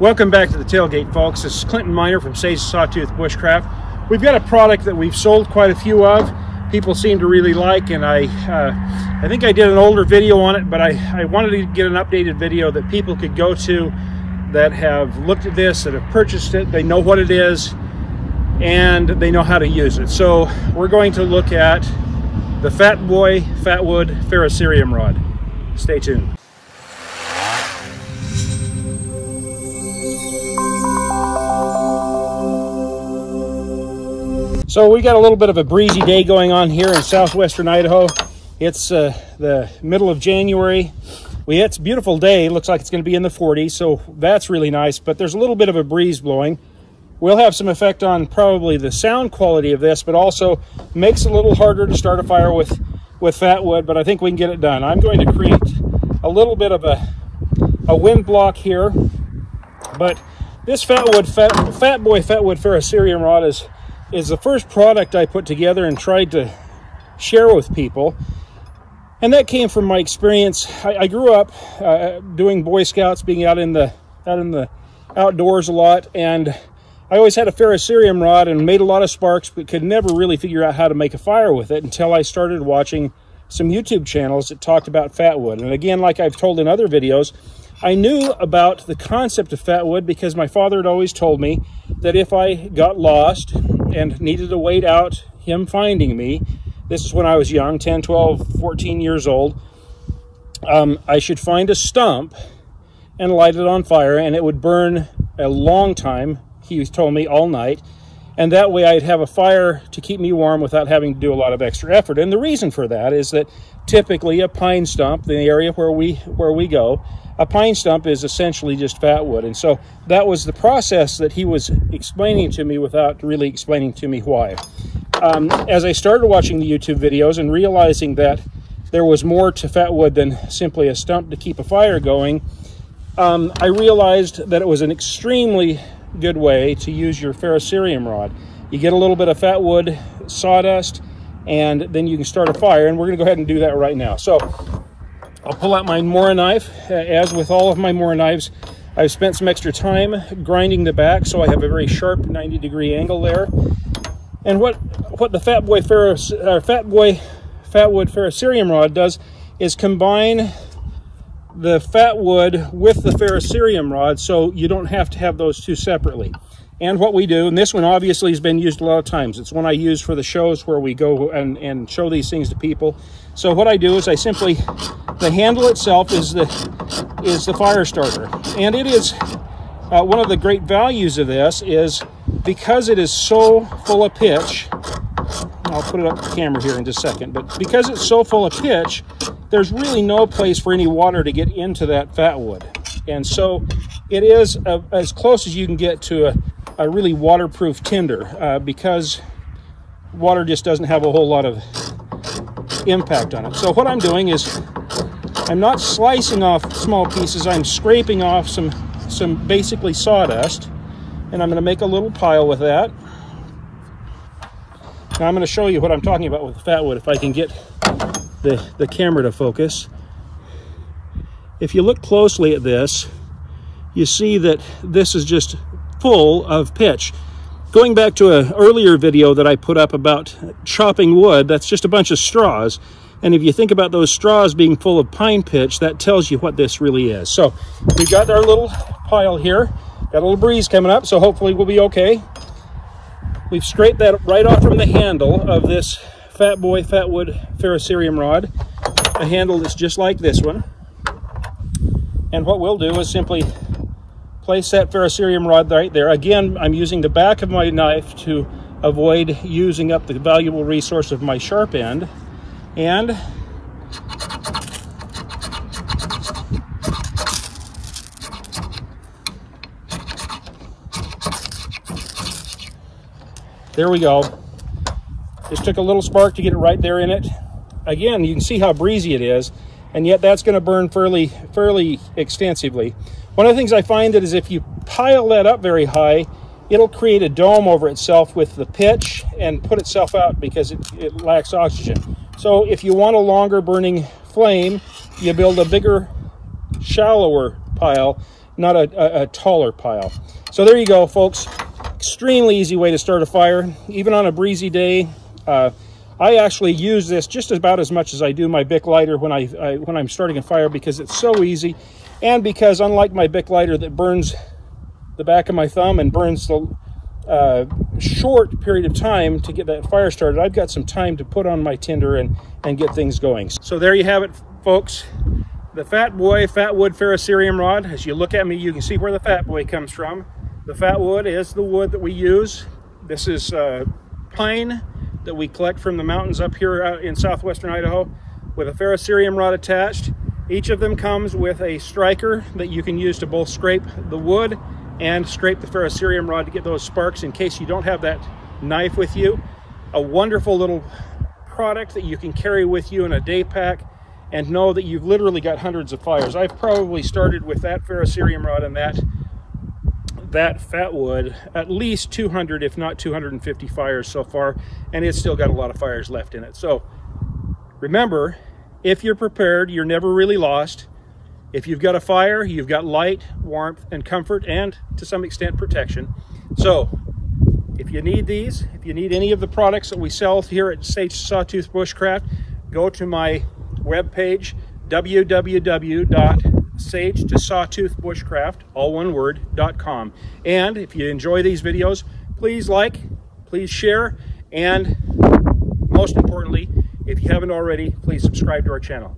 Welcome back to the tailgate, folks. This is Clinton Miner from Sage Sawtooth Bushcraft. We've got a product that we've sold quite a few of. People seem to really like, and I, uh, I think I did an older video on it, but I, I wanted to get an updated video that people could go to that have looked at this, that have purchased it, they know what it is, and they know how to use it. So we're going to look at the Fat Boy Fatwood Ferrocerium Rod. Stay tuned. So we got a little bit of a breezy day going on here in southwestern Idaho. It's uh, the middle of January. We it's a beautiful day. It looks like it's going to be in the 40s, so that's really nice. But there's a little bit of a breeze blowing. Will have some effect on probably the sound quality of this, but also makes it a little harder to start a fire with with fat wood. But I think we can get it done. I'm going to create a little bit of a a wind block here, but this fat wood fat, fat boy fat wood ferrocerium rod is is the first product I put together and tried to share with people. And that came from my experience. I, I grew up uh, doing Boy Scouts, being out in the out in the outdoors a lot, and I always had a ferrocerium rod and made a lot of sparks, but could never really figure out how to make a fire with it until I started watching some YouTube channels that talked about fat wood. And again, like I've told in other videos, I knew about the concept of fat wood because my father had always told me that if I got lost and needed to wait out him finding me, this is when I was young, 10, 12, 14 years old, um, I should find a stump and light it on fire and it would burn a long time, he told me, all night. And that way I'd have a fire to keep me warm without having to do a lot of extra effort. And the reason for that is that typically a pine stump, the area where we, where we go, a pine stump is essentially just fat wood. And so that was the process that he was explaining to me without really explaining to me why. Um, as I started watching the YouTube videos and realizing that there was more to fat wood than simply a stump to keep a fire going, um, I realized that it was an extremely good way to use your ferrocerium rod. You get a little bit of fat wood sawdust, and then you can start a fire, and we're going to go ahead and do that right now. So I'll pull out my Mora knife. Uh, as with all of my Mora knives, I've spent some extra time grinding the back so I have a very sharp 90 degree angle there. And what what the Fat Boy Ferris, uh, Fat Boy Fatwood Ferrocerium rod does is combine the fat wood with the ferrocerium rod so you don't have to have those two separately. And what we do, and this one obviously has been used a lot of times. It's one I use for the shows where we go and, and show these things to people. So what I do is I simply, the handle itself is the, is the fire starter. And it is, uh, one of the great values of this is because it is so full of pitch, I'll put it up the camera here in just a second, but because it's so full of pitch, there's really no place for any water to get into that fat wood. And so it is a, as close as you can get to a, a really waterproof tinder uh, because water just doesn't have a whole lot of impact on it. So what I'm doing is I'm not slicing off small pieces, I'm scraping off some, some basically sawdust and I'm going to make a little pile with that. Now I'm going to show you what I'm talking about with fat wood if I can get the, the camera to focus. If you look closely at this, you see that this is just full of pitch. Going back to an earlier video that I put up about chopping wood, that's just a bunch of straws. And if you think about those straws being full of pine pitch, that tells you what this really is. So we've got our little pile here. Got a little breeze coming up, so hopefully we'll be okay. We've scraped that right off from the handle of this Fat Boy Fatwood Ferrocerium rod. A handle that's just like this one. And what we'll do is simply place that ferrocerium rod right there. Again, I'm using the back of my knife to avoid using up the valuable resource of my sharp end. And there we go. Just took a little spark to get it right there in it. Again, you can see how breezy it is, and yet that's going to burn fairly, fairly extensively. One of the things I find that is if you pile that up very high, it'll create a dome over itself with the pitch and put itself out because it, it lacks oxygen. So if you want a longer burning flame, you build a bigger, shallower pile not a, a, a taller pile. So there you go, folks. Extremely easy way to start a fire, even on a breezy day. Uh, I actually use this just about as much as I do my Bic lighter when I, I, when I'm starting a fire because it's so easy, and because unlike my Bic lighter that burns the back of my thumb and burns the uh, short period of time to get that fire started, I've got some time to put on my tinder and and get things going. So there you have it, folks. The Fat Boy Fat Wood Ferrocerium rod. As you look at me, you can see where the Fat Boy comes from. The Fat Wood is the wood that we use. This is uh, pine that we collect from the mountains up here in southwestern Idaho with a ferrocerium rod attached. Each of them comes with a striker that you can use to both scrape the wood and scrape the ferrocerium rod to get those sparks in case you don't have that knife with you. A wonderful little product that you can carry with you in a day pack and know that you've literally got hundreds of fires. I've probably started with that ferrocerium rod and that that fat wood at least 200 if not 250 fires so far and it's still got a lot of fires left in it so remember if you're prepared you're never really lost if you've got a fire you've got light warmth and comfort and to some extent protection so if you need these if you need any of the products that we sell here at Sage Sawtooth Bushcraft go to my webpage www sage to sawtooth bushcraft, all one word, com. And if you enjoy these videos, please like, please share, and most importantly, if you haven't already, please subscribe to our channel.